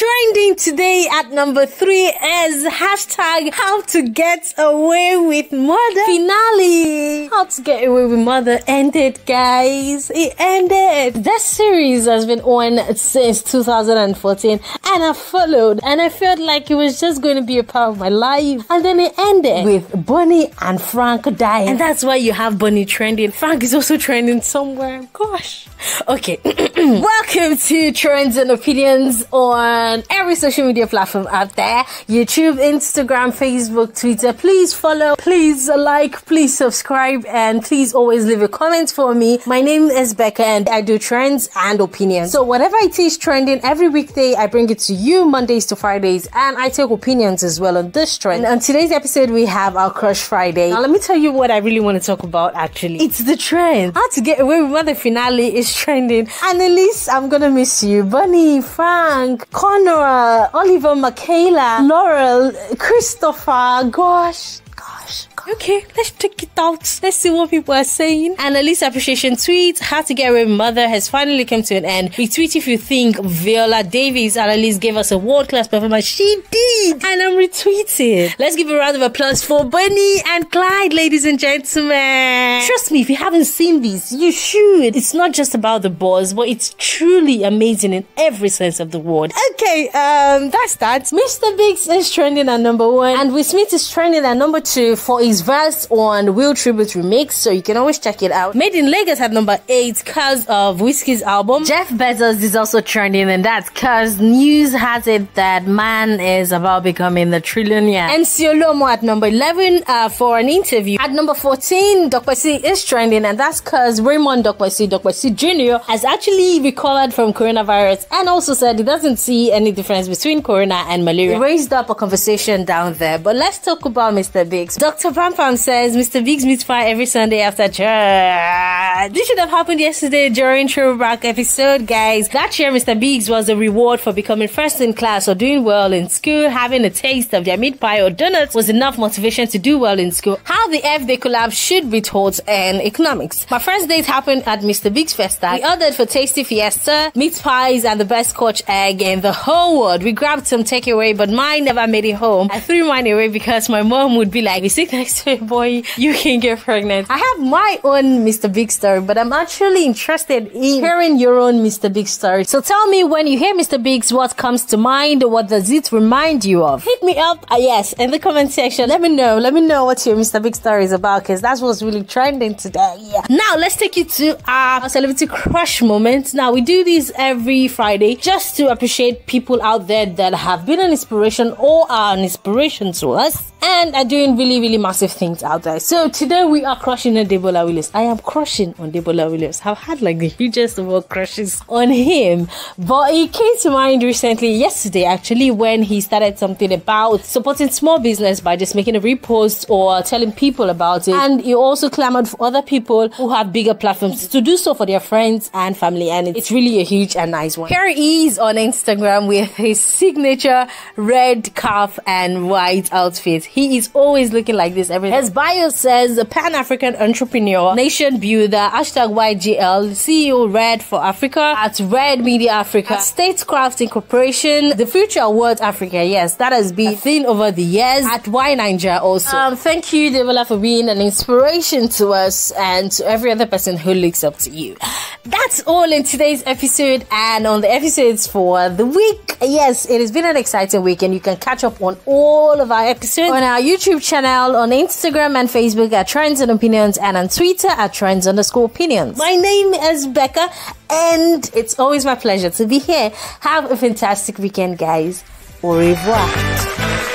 Trending today at number three is hashtag how to get away with murder finale. How to get away with murder ended, guys. It ended. That series has been on since 2014 and I followed and I felt like it was just going to be a part of my life. And then it ended with Bonnie and Frank dying. And that's why you have Bonnie trending. Frank is also trending somewhere. Gosh. Okay. Welcome to Trends and Opinions on every social media platform out there YouTube, Instagram, Facebook, Twitter. Please follow, please like, please subscribe, and please always leave a comment for me. My name is Becca and I do trends and opinions. So, whatever it is trending every weekday, I bring it to you Mondays to Fridays, and I take opinions as well on this trend. And on today's episode, we have our Crush Friday. Now, let me tell you what I really want to talk about actually. It's the trend. How to get away with murder finale is trending. And Elise, I'm gonna miss you. Bonnie, Frank, Connor, Oliver, Michaela, Laurel, Christopher. Gosh. Okay, let's check it out. Let's see what people are saying. Annalise appreciation tweet: How to get away with murder has finally come to an end. Retweet if you think Viola Davis Annalise gave us a world class performance. She did, and I'm retweeting. Let's give a round of applause for Bonnie and Clyde, ladies and gentlemen. Trust me, if you haven't seen this, you should. It's not just about the boys, but it's truly amazing in every sense of the word. Okay, um, that's that. Mr. Biggs is trending at number one, and Will Smith is trending at number two for his verse on Will Tribute Remix, so you can always check it out. Made in Lagos at number 8 because of Wizkid's album. Jeff Bezos is also trending, and that's because news has it that man is about becoming the trillionaire. And Siolomo at number 11 uh, for an interview. At number 14, Dokpesi is trending, and that's because Raymond Dokpesi Jr. has actually recovered from coronavirus and also said he doesn't see any difference between corona and malaria. He raised up a conversation down there, but let's talk about Mr. Biggs. Dr. Pam Pam says Mr. Biggs meets fire every Sunday after church. This should have happened yesterday during Throwback episode, guys. That year, Mr. Biggs was a reward for becoming first in class or doing well in school. Having a taste of their meat pie or donuts was enough motivation to do well in school. How the F they collab should be taught in economics. My first date happened at Mr. Biggs Festac. We ordered for tasty fiesta, meat pies, and the best scotch egg in the whole world. We grabbed some takeaway, but mine never made it home. I threw mine away because my mom would be like, "We sit next a boy, you can get pregnant." I have my own Mr. Big story, but I'm actually interested in hearing your own Mr. Big story. So tell me when you hear Mr. Biggs, what comes to mind? Or what does it remind you of? Hit me up, uh, yes, in the comment section. Let me know. Let me know what your Mr. Big story is about, because that's what's really trending today. Yeah. Now let's take you to our celebrity crush moment. Now we do these every Friday just to appreciate people out there that have been an inspiration or are an inspiration to us and are doing really, really massive things out there. So today we are crushing on Debola Williams. I am crushing on Debola Williams. I've had like the hugest of all crushes on him, but he came to mind recently, yesterday actually, when he started something about supporting small business by just making a repost or telling people about it. And he also clamored for other people who have bigger platforms to do so for their friends and family. And it's really a huge and nice one. Here he is on Instagram with his signature red calf and white outfit. He is always looking like this every His bio says a Pan African entrepreneur, nation builder, hashtag YGL, CEO Red for Africa, at Red Media Africa, at Statecraft Incorporation, the Future World Africa. Yes, that has been a thing over the years at Y Ninja also. Um, thank you, Debola, for being an inspiration to us and to every other person who looks up to you. That's all in today's episode and on the episodes for the week. Yes, it has been an exciting week and you can catch up on all of our episodes on our YouTube channel, on Instagram and Facebook at Trends and Opinions and on Twitter at Trends underscore Opinions. My name is Becca and it's always my pleasure to be here. Have a fantastic weekend, guys. Au revoir.